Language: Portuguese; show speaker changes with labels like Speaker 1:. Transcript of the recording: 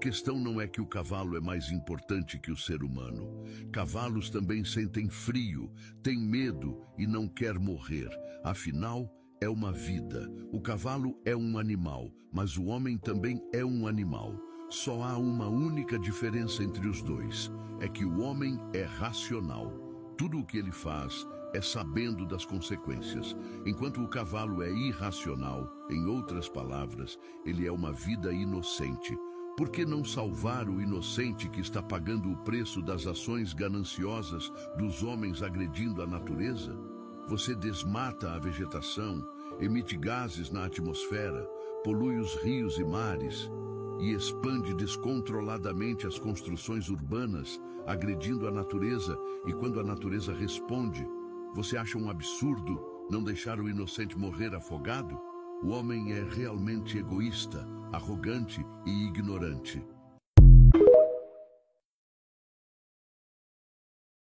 Speaker 1: Questão não é que o cavalo é mais importante que o ser humano. Cavalos também sentem frio, têm medo e não quer morrer. Afinal, é uma vida. O cavalo é um animal, mas o homem também é um animal. Só há uma única diferença entre os dois: é que o homem é racional. Tudo o que ele faz é sabendo das consequências, enquanto o cavalo é irracional, em outras palavras, ele é uma vida inocente. Por que não salvar o inocente que está pagando o preço das ações gananciosas dos homens agredindo a natureza? Você desmata a vegetação, emite gases na atmosfera, polui os rios e mares e expande descontroladamente as construções urbanas, agredindo a natureza, e quando a natureza responde, você acha um absurdo não deixar o inocente morrer afogado? O homem é realmente egoísta, arrogante e ignorante.